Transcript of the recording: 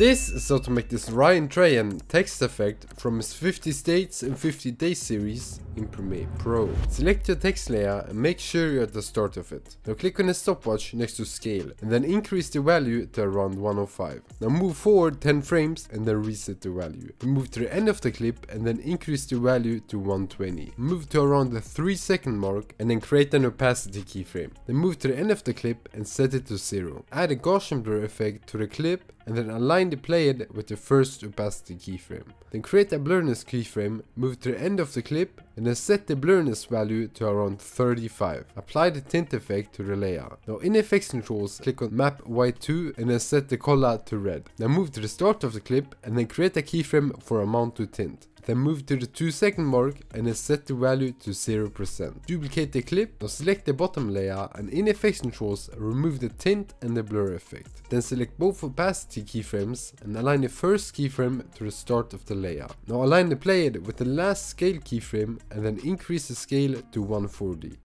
This is how to make this Ryan Trahan text effect from his 50 states in 50 days series in Premiere Pro. Select your text layer and make sure you're at the start of it. Now click on the stopwatch next to scale and then increase the value to around 105. Now move forward 10 frames and then reset the value. Move to the end of the clip and then increase the value to 120. Move to around the 3 second mark and then create an opacity keyframe. Then move to the end of the clip and set it to 0. Add a Gaussian blur effect to the clip and then align the playhead with the first opacity keyframe. Then create a blurriness keyframe, move to the end of the clip and then set the blurriness value to around 35. Apply the tint effect to the layer. Now in effects controls, click on map white to and then set the color to red. Now move to the start of the clip and then create a keyframe for amount to tint. Then move to the 2 second mark and then set the value to 0%. Duplicate the clip, now select the bottom layer and in effects controls remove the tint and the blur effect. Then select both opacity keyframes and align the first keyframe to the start of the layer. Now align the playhead with the last scale keyframe and then increase the scale to 140.